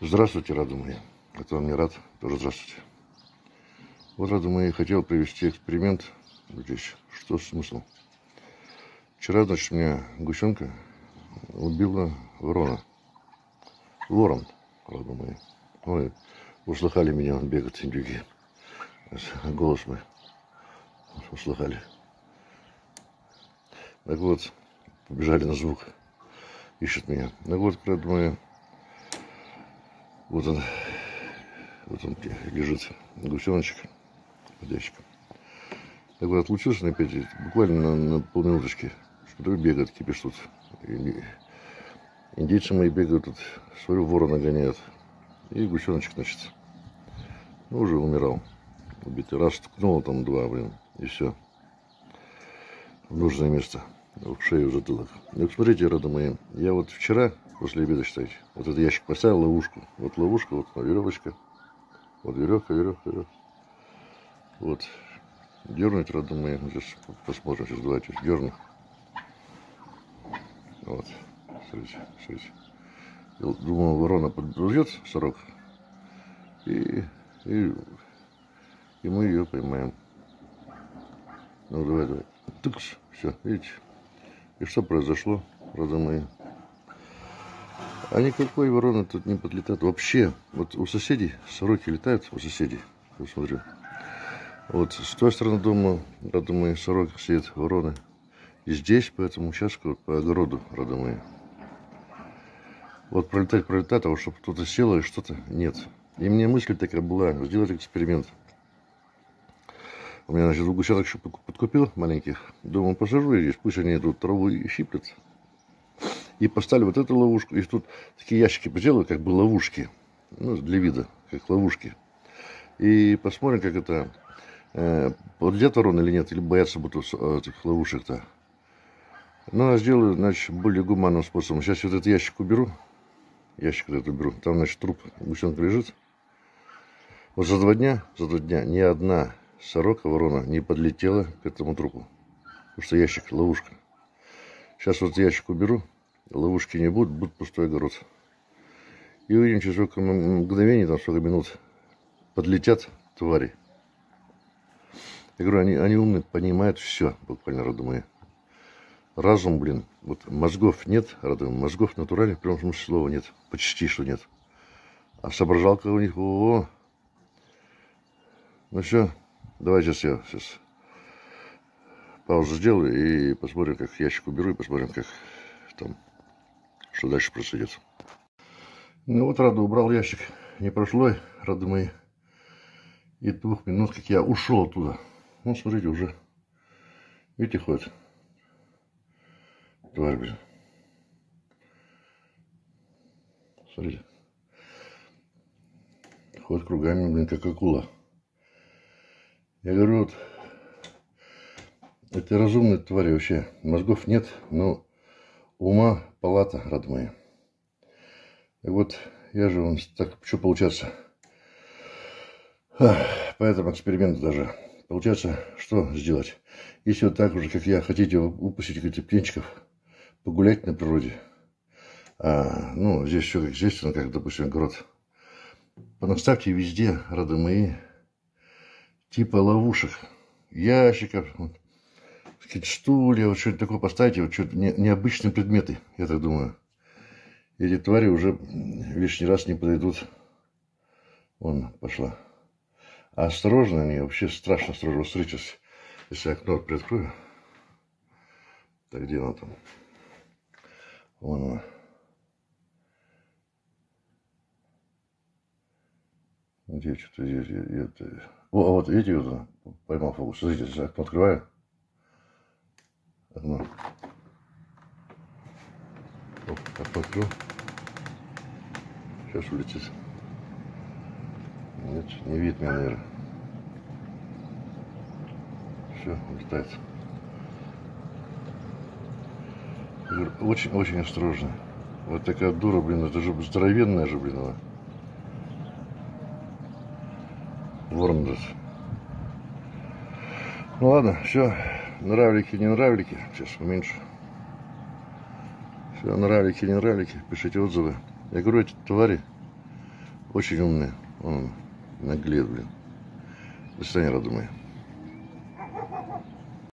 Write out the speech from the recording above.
Здравствуйте, мои. Это вам не рад, тоже здравствуйте. Вот, рады мои, хотел провести эксперимент здесь. Что смысл? Вчера, значит, меня гусенка убила ворона. Ворон, мои. Ой, услыхали меня, он бегает, индюки. Голос мой. Услыхали. Так вот, побежали на звук. Ищут меня. Так вот, мои, вот он, вот он лежит, гусеночек ящиком. Так вот, отлучился на 5, буквально на, на полминуточки. Смотрю, бегают, кипиш тут. Индейцы мои бегают тут, свою ворона гоняют. И гусеночек, значит, ну, уже умирал. Убитый. Раз ткнул там два, блин, и все. В нужное место. В шею, в затылок. Ну, смотрите, рода мои, я вот вчера после обеда, считайте. Вот этот ящик поставил, ловушку. Вот ловушка, вот веревочка. Вот веревка, веревка, веревка. Вот. Дернуть, родные, сейчас посмотрим, сейчас давайте дерну. Вот. Смотрите, смотрите. Думал, ворона подбрузет сорок. И, и, и мы ее поймаем. Ну, давай, давай. Тыкс, все, видите. И что произошло, родные? А никакой вороны тут не подлетает. Вообще, вот у соседей сороки летают, у соседей. Я смотрю. Вот с той стороны дома, родные, сороки сидят вороны. И здесь, по этому участку, по огороду, родные. Вот пролетать, пролетать, а вот чтобы кто-то сел и что-то, нет. И мне мысль такая была, сделать эксперимент. У меня, значит, гусяток еще подкупил маленьких. Думаю, посажу я здесь, пусть они идут траву и щиплют и поставили вот эту ловушку. И тут такие ящики сделали, как бы ловушки. Ну, для вида, как ловушки. И посмотрим, как это... Э, подлетят вороны или нет, или боятся будут этих ловушек-то. Ну, а сделаю, значит, более гуманным способом. Сейчас вот этот ящик уберу. Ящик этот уберу. Там, значит, труп гусенка лежит. Вот за два дня, за два дня ни одна сорока, ворона, не подлетела к этому трупу. Потому что ящик, ловушка. Сейчас вот ящик уберу. Ловушки не будут, будет пустой огород. И увидим, через сколько мгновений, там сколько минут, подлетят твари. Я говорю, они, они умные, понимают все, буквально, родные. Разум, блин, вот мозгов нет, родные, мозгов натуральных, в прямом смысле слова нет, почти что нет. А соображалка у них, о, -о, -о. Ну все, давайте сейчас я сейчас паузу сделаю и посмотрим, как ящик уберу, и посмотрим, как там что дальше происходит. Ну вот, рада, убрал ящик. Не прошло, рады мои, и двух минут, как я ушел оттуда. Ну, смотрите, уже, видите, ходит. Тварь, блин. Смотрите. Ходит кругами, блин, как акула. Я говорю, вот, это разумные твари вообще. Мозгов нет, но ума палата, родные. И вот я же, он так, что получается, по этому эксперименту даже, получается, что сделать? Если вот так уже, как я, хотите выпустить этих птенчиков, погулять на природе, а, ну, здесь все как ну, как, допустим, огород, понаставьте везде, мои, типа ловушек, ящиков, какие-то стулья, вот что-то такое поставите, вот что-то не, необычные предметы, я так думаю. Эти твари уже лишний раз не подойдут. Вон пошла. А осторожно они, вообще страшно осторожно. Смотрите, если окно приоткрою. Так, где она там? Вон она. Где что-то здесь? А вот видите, вот поймал фокус. Смотрите, окно открываю. Одно. Оп, посмотрю. Сейчас улетит. Нет, не видно, наверное. Все, улетает. Очень-очень осторожно. Вот такая дура, блин, это же здоровенная же, блин, она. Ворон Ну ладно, все. Нравлики, не нравлики. Сейчас уменьшу. Все, нравлики, не нравлики. Пишите отзывы. Я говорю, эти твари Очень умные. Он наглеет, блин. До свидания, родные.